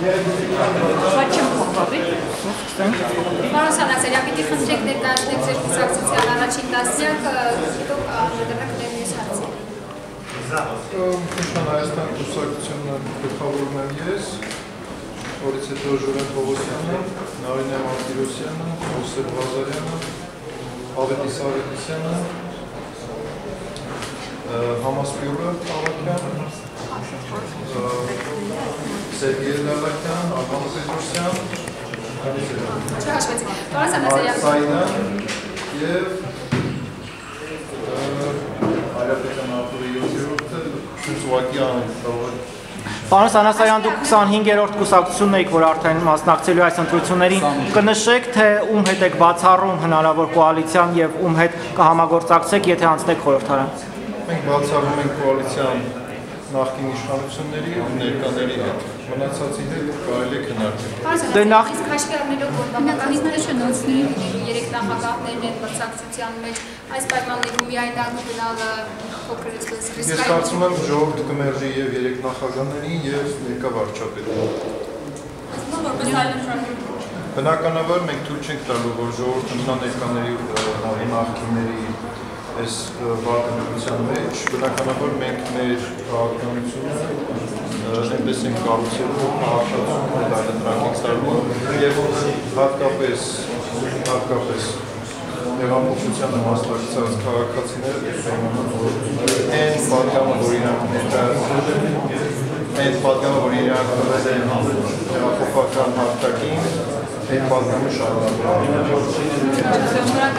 Բայց չեմ փոխվի։ Պարոն Սանասարյան, պիտի խնդրեք ներկայացնեք ձեր կուսակցության առաջին դասյակը, դուք անդրդրեք ներմյուս հարցի։ Քուշան Հայաստան կուսակցությունը գլխավորում եմ ես, որից հետո Ժուրեն Պողոսյանը, Նարինե Մարտիրոսյանը, Հոսեփ Ղազարյանը, Ավետիս Ավետիսյանը, Համասպյուրը Ավակյան, Սերգեյ Լալակյան, Աղան Պետրոսյան, Սայնան եւ Արաբական ապուրի 7-րդը Սուսուակյան տավոր Պարոն Սանասարյան, դուք 25-րդ կուսակցությունն եք, որ արդեն մասնակցելու այս ընտրություններին, կնշեք, թե ում հետ եք բացառում հնարավոր կոալիցիան եւ ում հետ կհամագործակցեք, եթե անցնեք խորհրդարան։ Մենք բացառում ենք կոալիցիան նախկին իշխանությունների ու ներկաների հետ։ Մնացածի հետ կարելի է քննարկել։ Դե նախ- իսկ հաշվի առնելով, որ բավականին շնորհսնի երեք նախագահներն են մրցակցության մեջ, այս պայմաններում միայն դա գնալը փոքր էսպես Ես ռիսկային։ կարծում եմ ժողովուրդ կմերժի եւ երեք նախագահներին եւ ներկա վարչապետին։ Բնականաբար մենք թույլ չենք տալու, որ ժողովուրդը մնա ներկաների նավի նախկինների այս վարկայության մեջ, բնականաբար մենք մեր քաղաքականությունը այնպես ենք կառուցելու, քաղաքացիությունը դայլատրանք ենք սարելու եւ հատկապես հատկապես Հեղափոխությանը մասնակցած քաղաքացիները իմանան, որ այն պատգամը, որ իրանք ներկայացնում են, այն պատգամը, որ իրանք տվել են հեղափոխական հարթակին, այն պատգամը շարունակում։ Շնորհակալ